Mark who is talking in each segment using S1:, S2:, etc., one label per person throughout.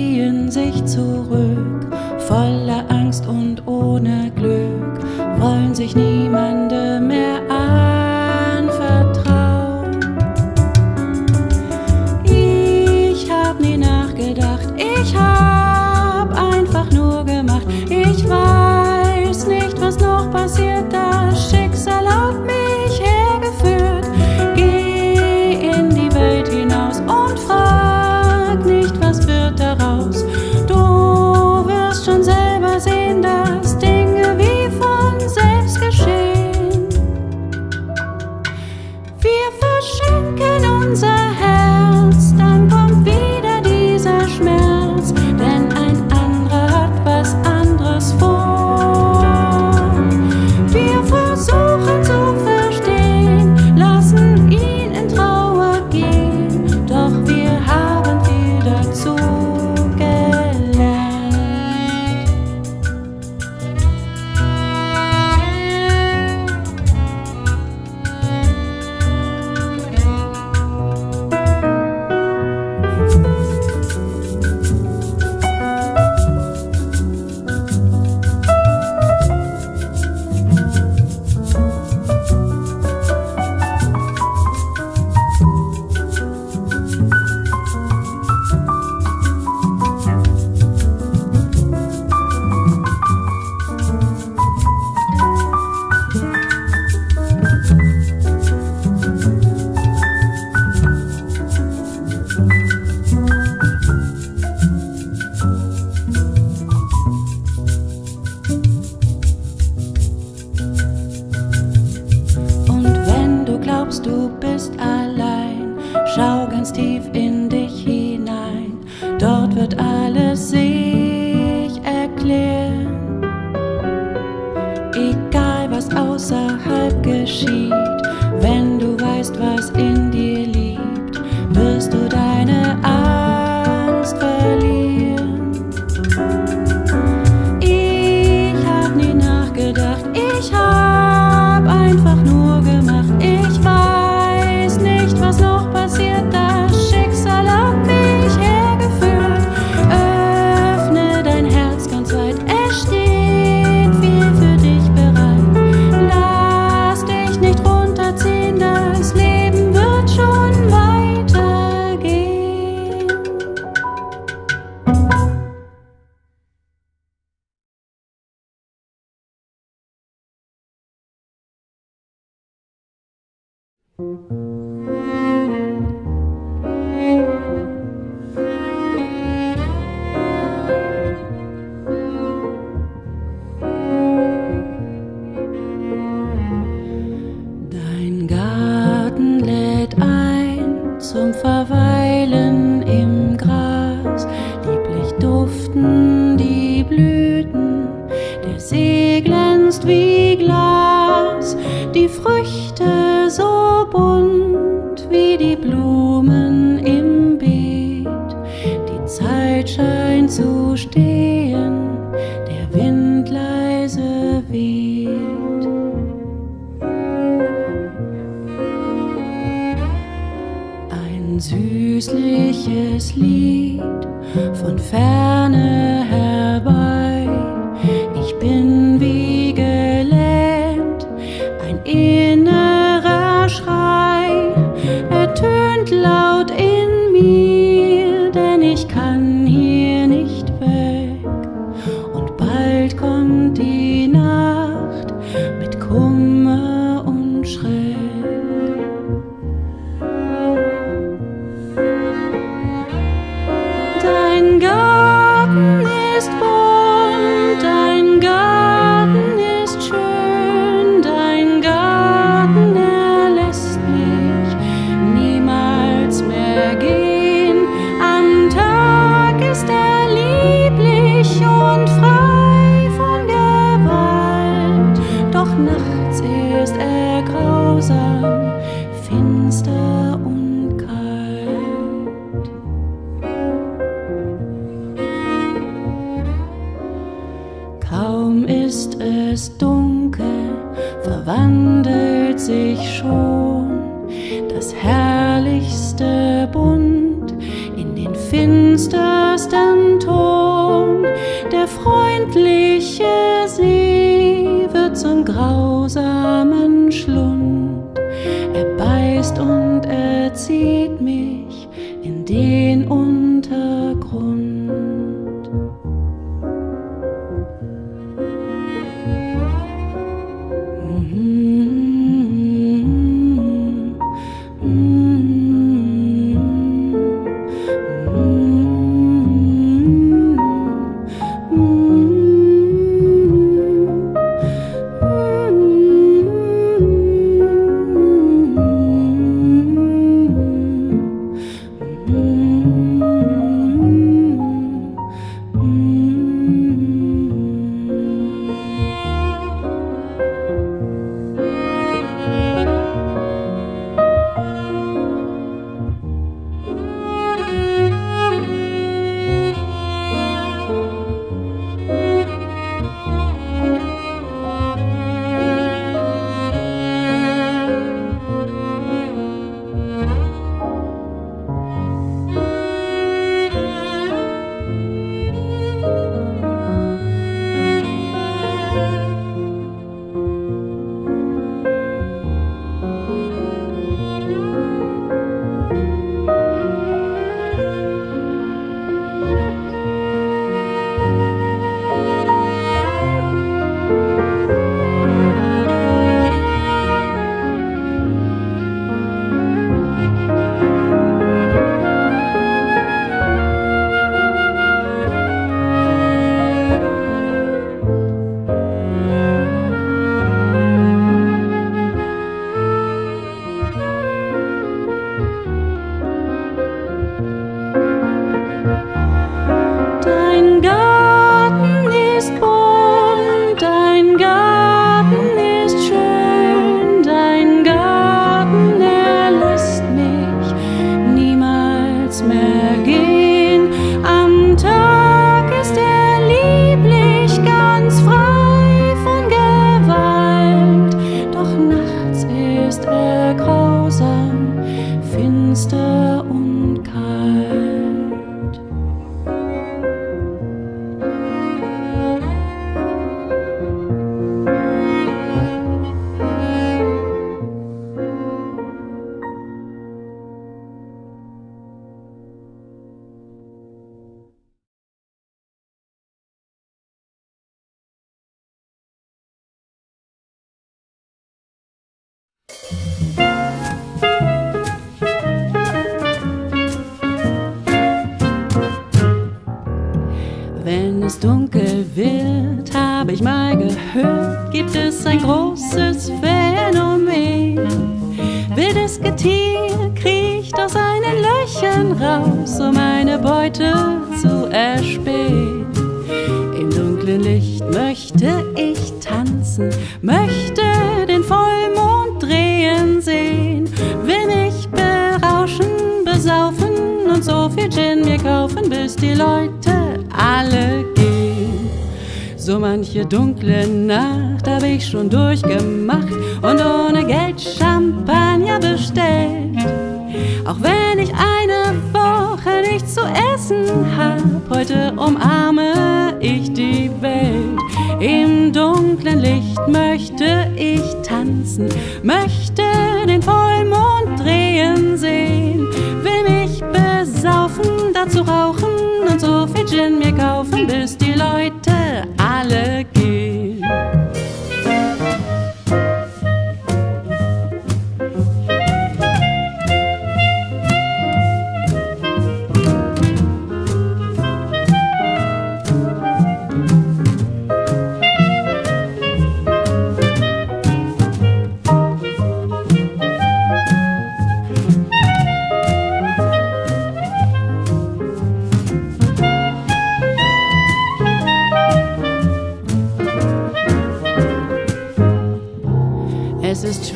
S1: ziehen sich zurück, voller Angst und ohne Glück, wollen sich niemand love. Es dunkel wird, habe ich mal gehört, gibt es ein großes Phänomen. Wildes Getier kriecht aus seinen Löchern raus, um eine Beute zu erspähen. Im dunklen Licht möchte ich tanzen, möchte den Vollmond drehen sehen, will mich berauschen, besaufen und so viel Gin mir kaufen, bis die Leute alle gehen. So manche dunkle Nacht hab ich schon durchgemacht und ohne Geld Champagner bestellt. Auch wenn ich eine Woche nichts zu essen hab, heute umarme ich die Welt. Im dunklen Licht möchte ich tanzen, möchte den Vollmond drehen sehen, will mich besaufen, dazu rauchen und so viel Gin mir kaufen, bis die Leute alle gehen.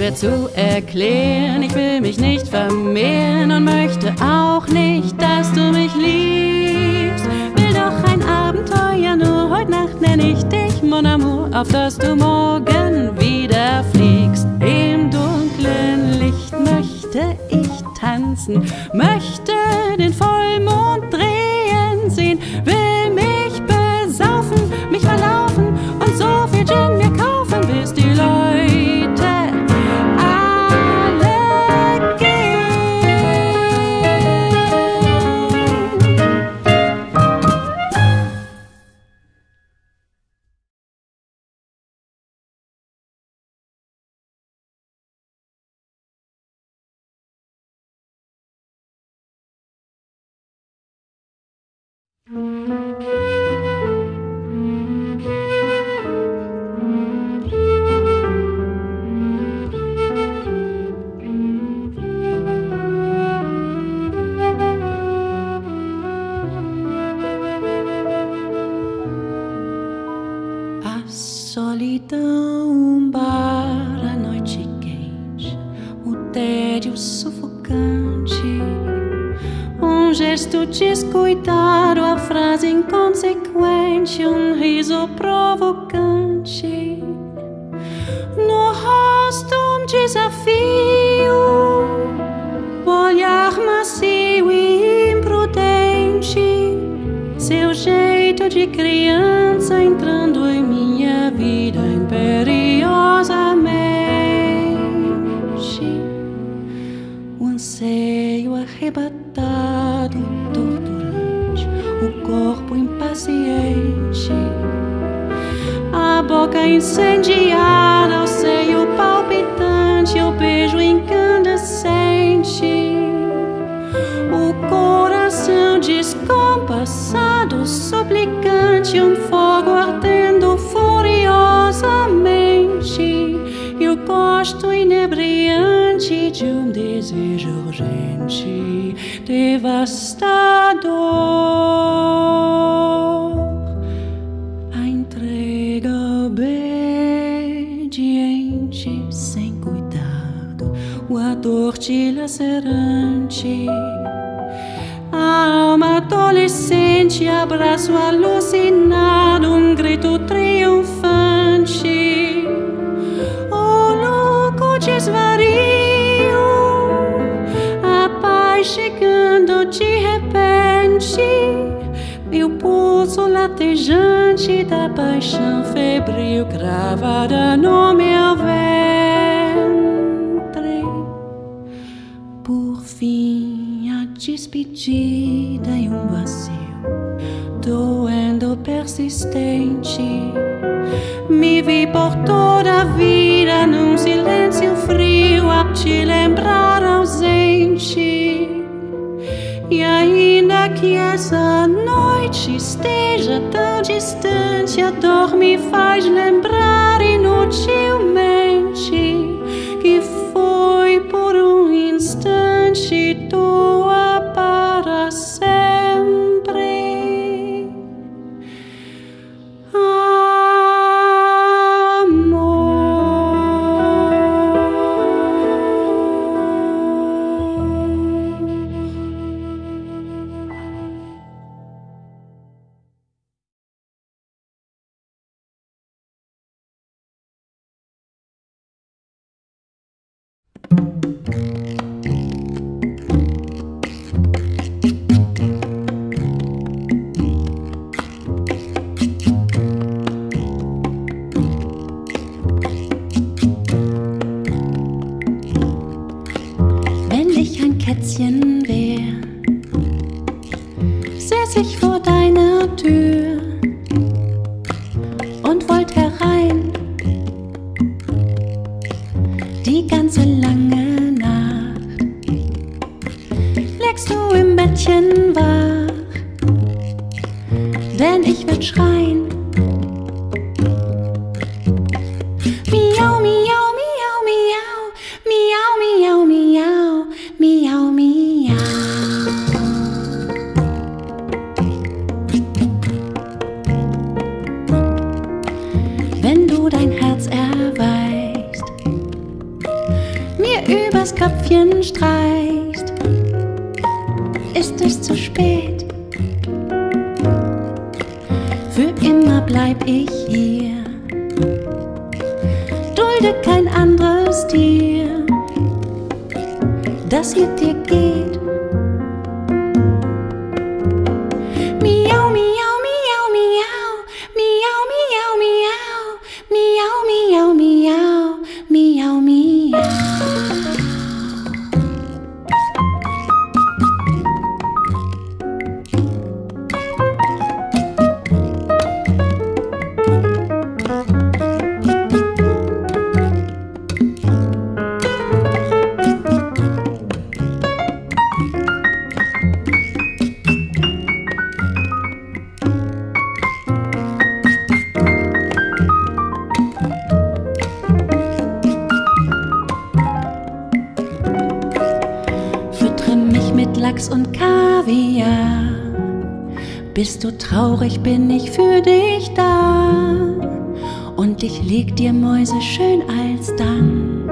S1: Schwer zu erklären, ich will mich nicht vermehren und möchte auch nicht, dass du mich liebst. Will doch ein Abenteuer, nur heute Nacht nenn ich dich Mon Amour, auf dass du morgen wieder fliegst. Im dunklen Licht möchte ich tanzen, möchte den Vollmond suplicante, um fogo ardendo furiosamente. E o gosto inebriante de um desejo urgente, devastador. A entrega obediente, sem cuidado, o ador dilacerante. A alma adolescente, abraço alucinado, um grito triunfante. O louco desvario, a paz chegando de repente. O pulso latejante da paixão febril gravada no meu ventre. Despedida e um vazio, doendo persistente. Me vi por toda a vida num silêncio frio, a te lembrar ausente. E ainda que essa noite esteja tão distante, a dor me faz lembrar Lachs und Kaviar. Bist du traurig, bin ich für dich da. Und ich leg dir Mäuse schön als Dank.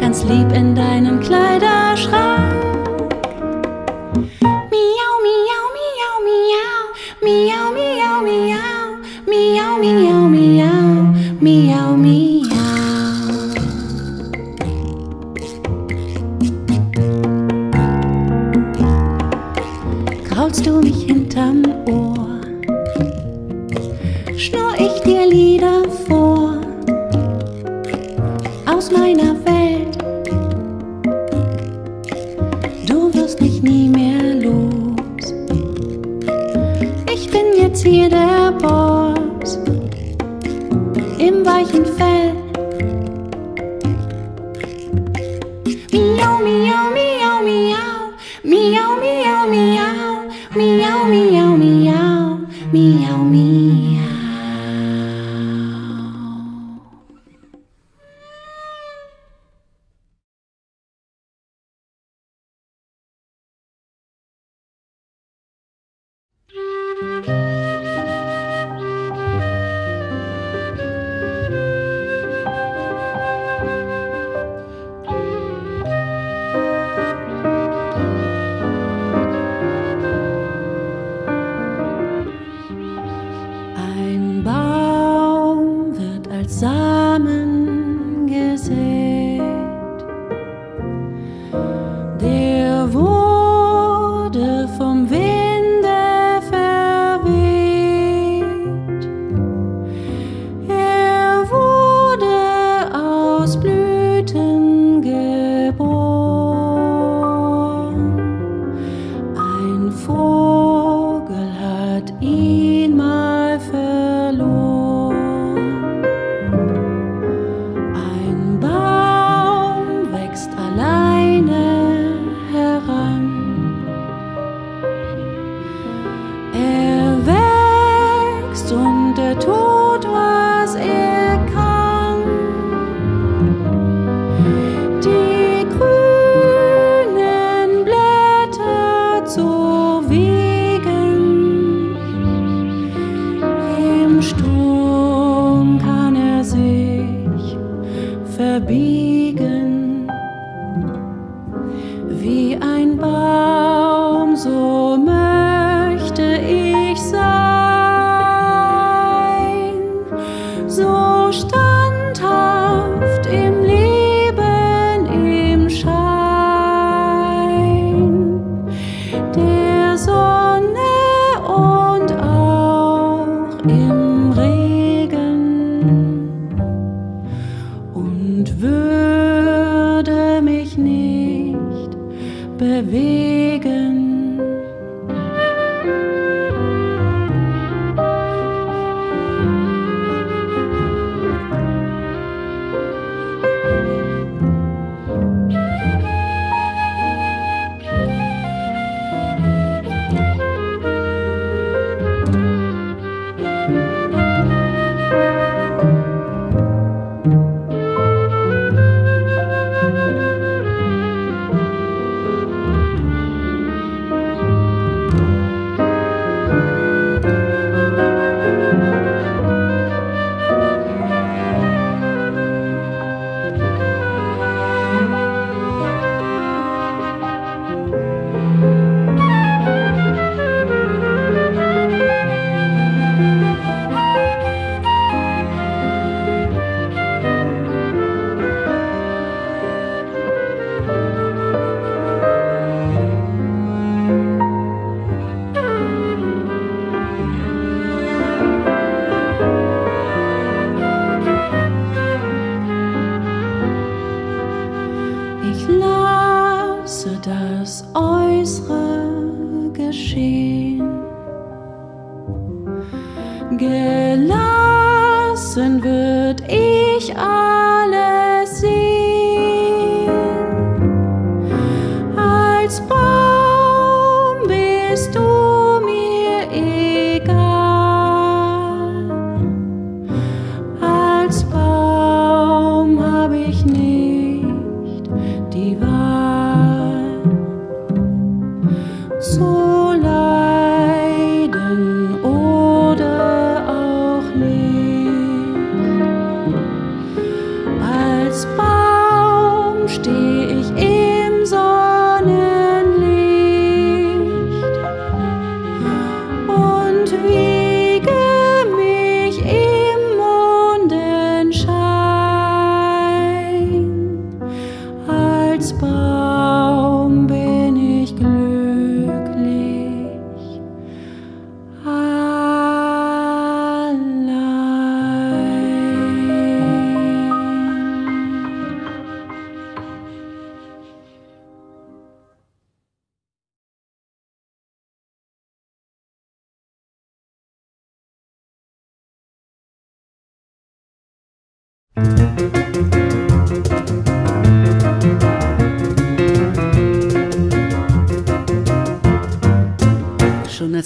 S1: Ganz lieb in deinem Kleiderschrank. Miau, miau, miau. Miau, miau, miau. Miau, miau, miau. Miau. Música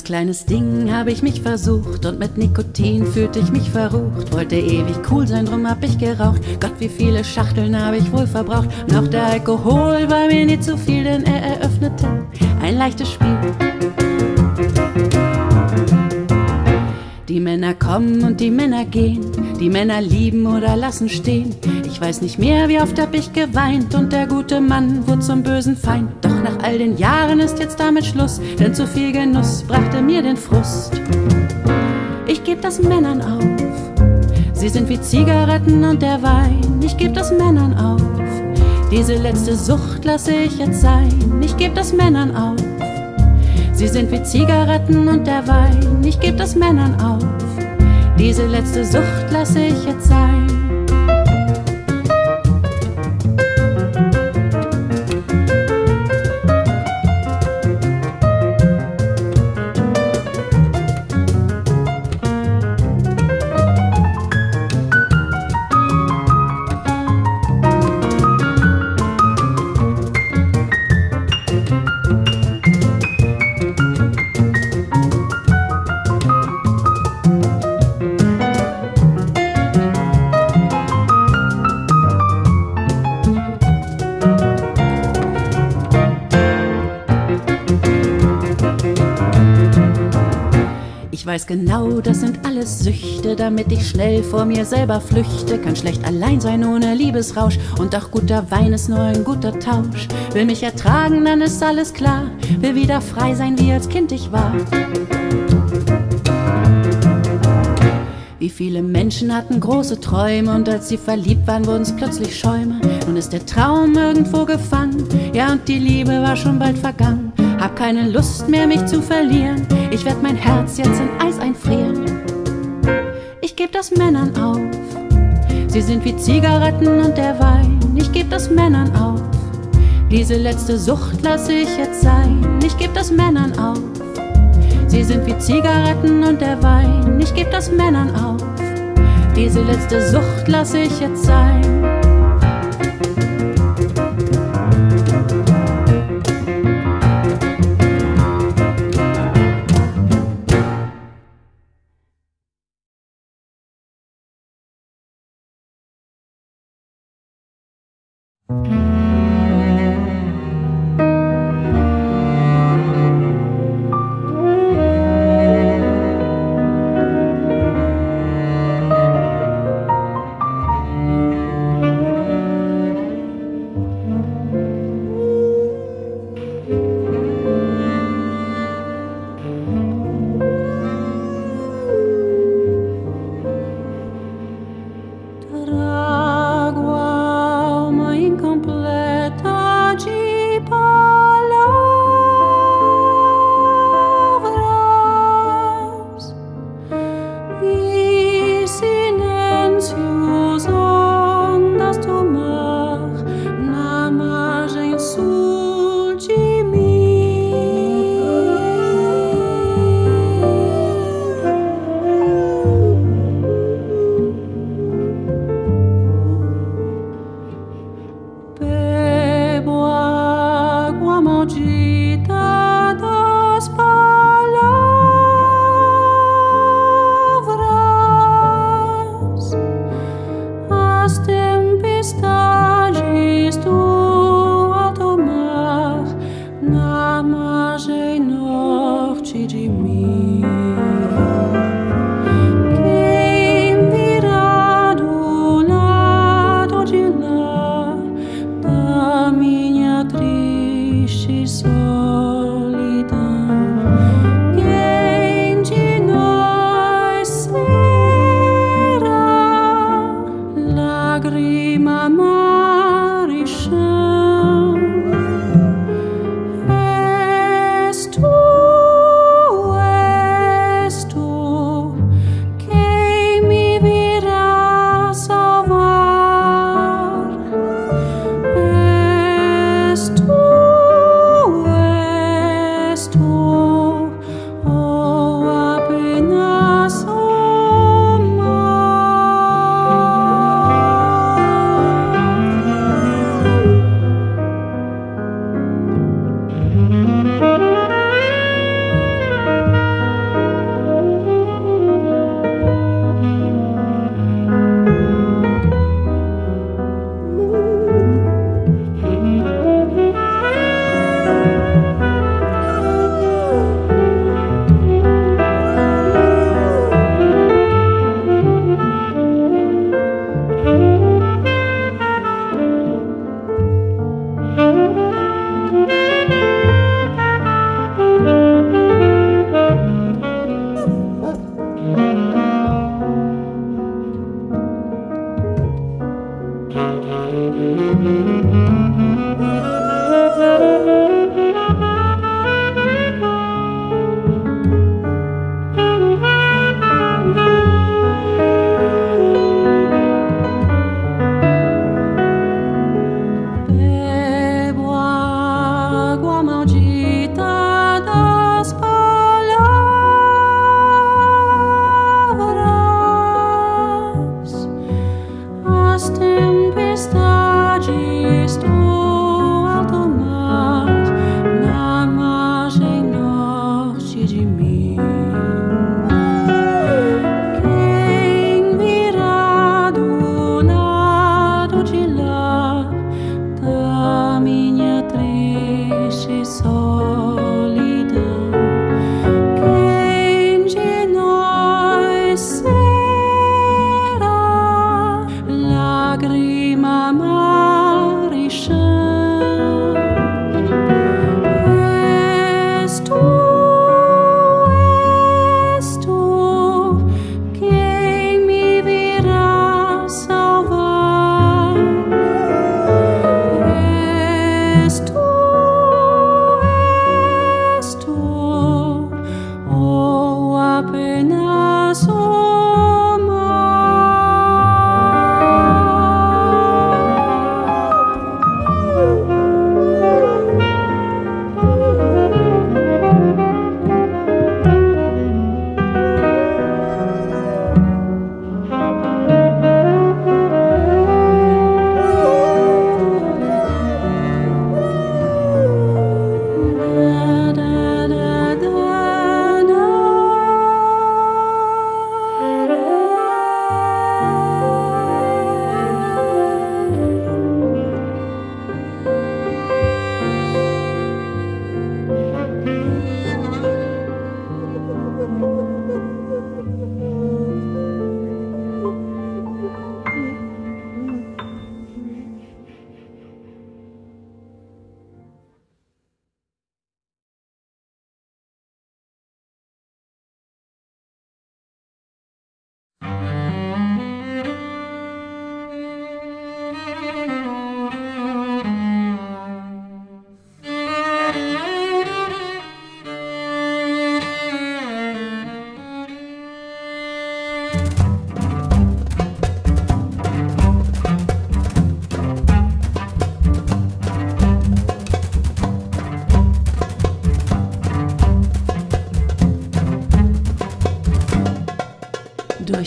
S1: als kleines Ding habe ich mich versucht und mit Nikotin fühlte ich mich verrucht. Wollte ewig cool sein, drum hab ich geraucht. Gott, wie viele Schachteln habe ich wohl verbraucht. Auch der Alkohol war mir nie zu viel, denn er eröffnete ein leichtes Spiel. Die Männer kommen und die Männer gehen, die Männer lieben oder lassen stehen. Ich weiß nicht mehr, wie oft hab ich geweint und der gute Mann wurde zum bösen Feind. Doch nach all den Jahren ist jetzt damit Schluss, denn zu viel Genuss brachte mir den Frust. Ich geb das Männern auf, sie sind wie Zigaretten und der Wein. Ich geb das Männern auf, diese letzte Sucht lasse ich jetzt sein. Ich geb das Männern auf. Sie sind wie Zigaretten und der Wein. Ich geb das Männern auf. Diese letzte Sucht lasse ich jetzt sein. Weiß genau, das sind alles Süchte, damit ich schnell vor mir selber flüchte. Kann schlecht allein sein ohne Liebesrausch. Und auch guter Wein ist nur ein guter Tausch. Will mich ertragen, dann ist alles klar. Will wieder frei sein, wie als Kind ich war. Wie viele Menschen hatten große Träume und als sie verliebt waren, wurden es plötzlich Schäume. Nun ist der Traum irgendwo gefangen, ja und die Liebe war schon bald vergangen. Hab keine Lust mehr, mich zu verlieren. Ich werd mein Herz jetzt in Eis einfrieren. Ich geb das Männern auf. Sie sind wie Zigaretten und der Wein. Ich geb das Männern auf. Diese letzte Sucht lasse ich jetzt sein. Ich geb das Männern auf. Sie sind wie Zigaretten und der Wein. Ich geb das Männern auf. Diese letzte Sucht lasse ich jetzt sein.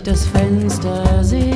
S1: das Fenster sehe.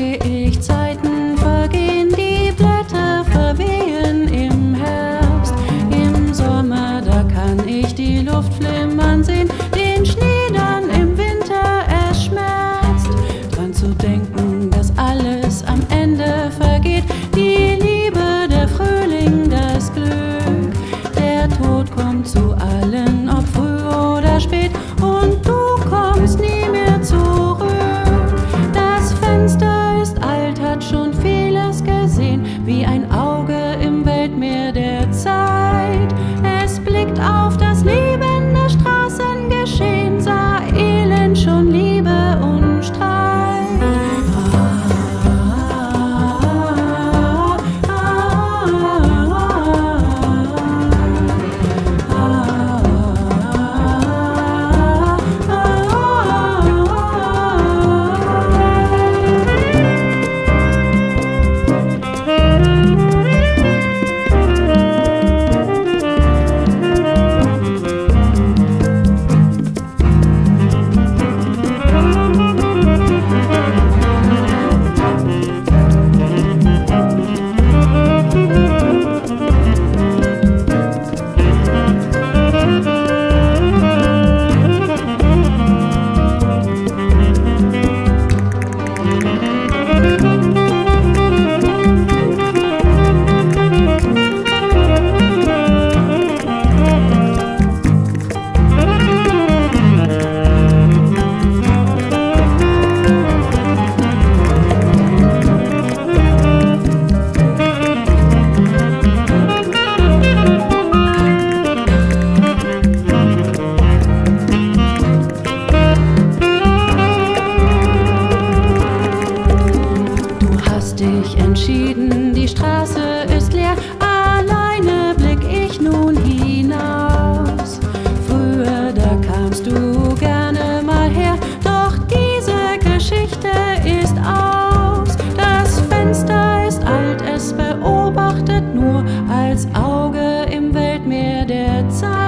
S1: headed time.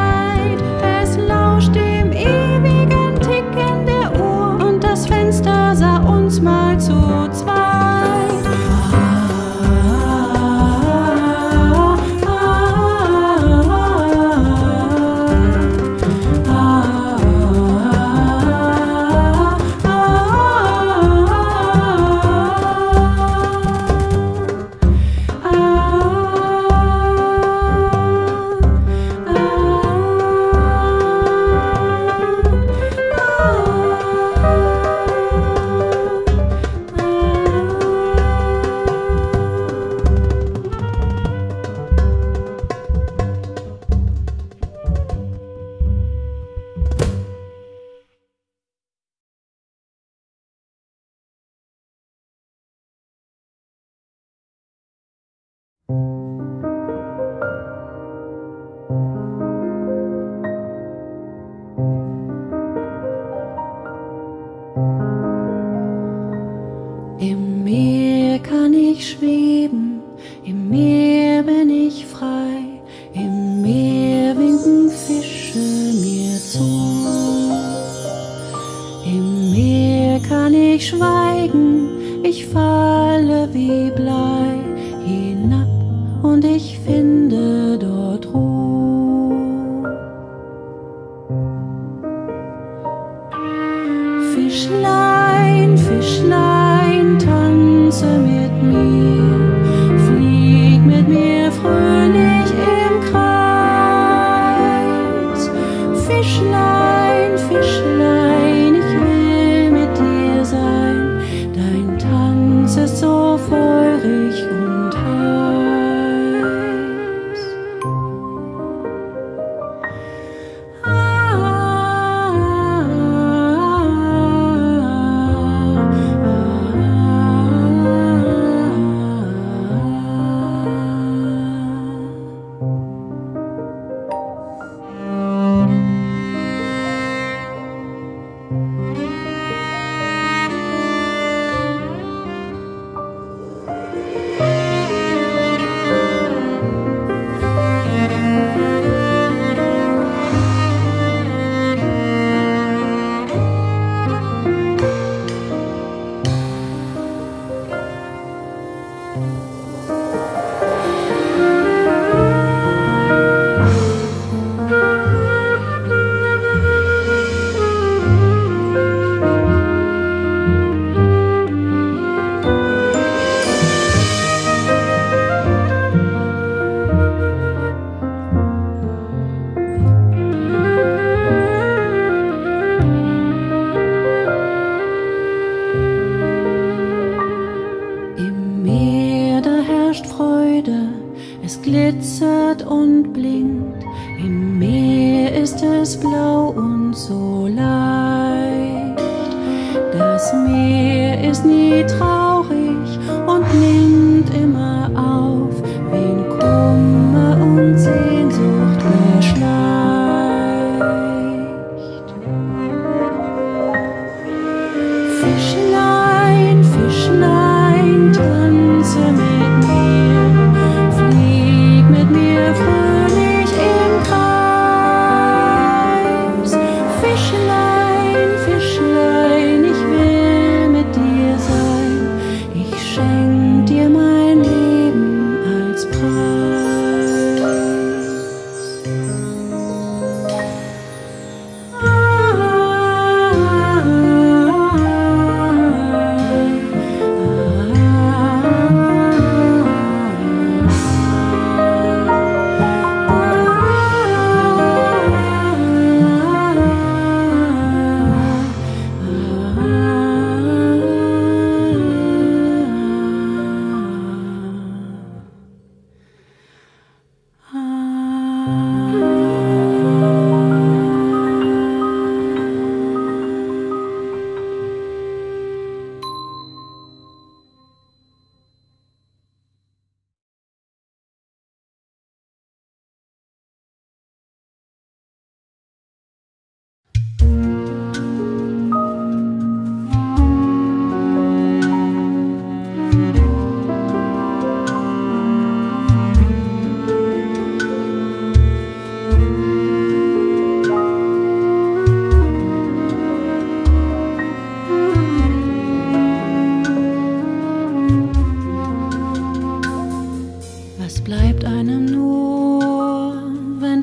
S1: kann ich schweigen, ich falle wie Blei hinab und ich finde.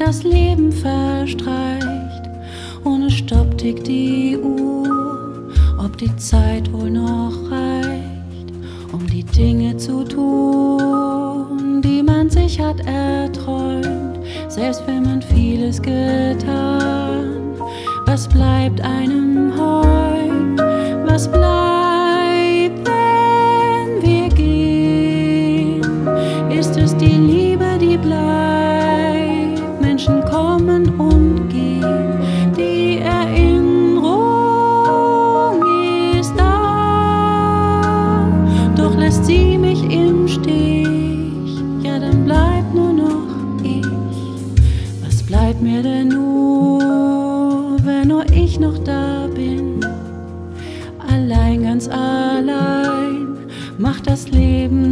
S1: das Leben verstreicht Ohne Stopp tickt die Uhr, ob die Zeit wohl noch reicht, um die Dinge zu tun, die man sich hat erträumt, selbst wenn man vieles getan. Was bleibt einem das Leben